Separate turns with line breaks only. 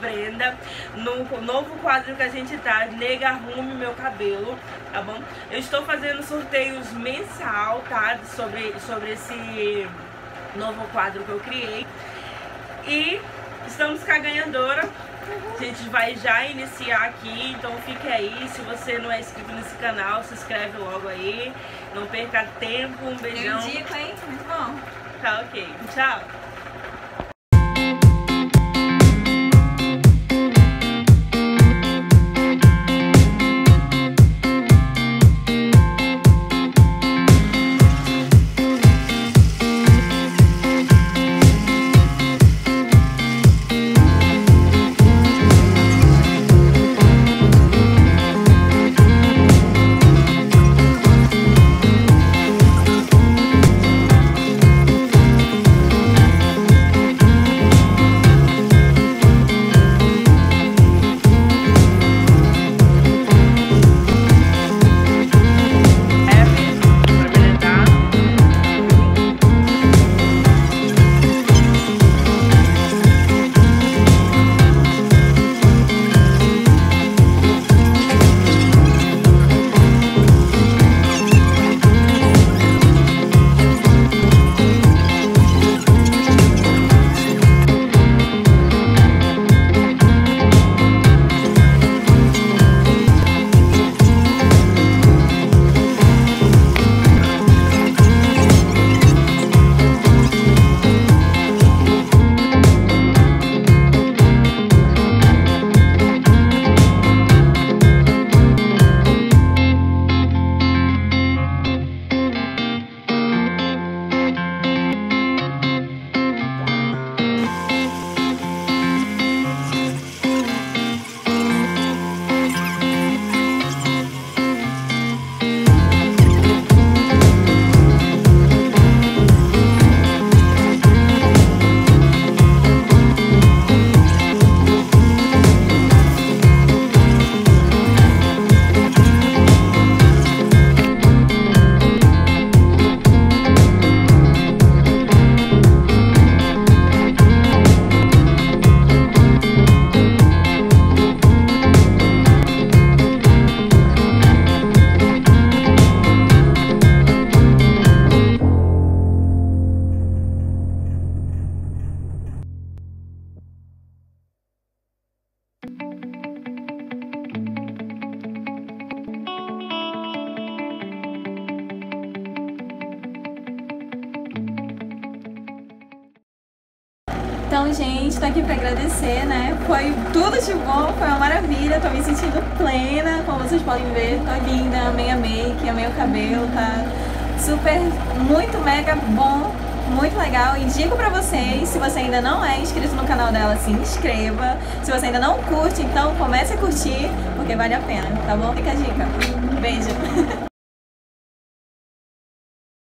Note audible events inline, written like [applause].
Brenda no novo quadro que a gente tá, Nega Arrume Meu Cabelo, tá bom? Eu estou fazendo sorteios mensal, tá? Sobre, sobre esse novo quadro que eu criei. E estamos com a ganhadora. A gente vai já iniciar aqui, então fique aí. Se você não é inscrito nesse canal, se inscreve logo aí. Não perca tempo. Um beijão.
Eu dico, hein? Muito bom.
Tá ok. Tchau.
Então, gente, tô aqui pra agradecer, né? Foi tudo de bom, foi uma maravilha, tô me sentindo plena, como vocês podem ver, tô linda, amei a make, amei o cabelo, tá super, muito mega bom, muito legal. Indico pra vocês, se você ainda não é inscrito no canal dela, se inscreva. Se você ainda não curte, então comece a curtir, porque vale a pena, tá bom? Fica a dica. Beijo! [laughs]